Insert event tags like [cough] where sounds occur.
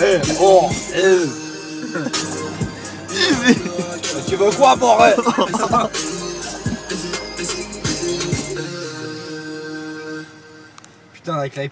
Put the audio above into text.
Eh, oh, [laughs] eh. Tu veux quoi, mon rêve [laughs] Putain, avec la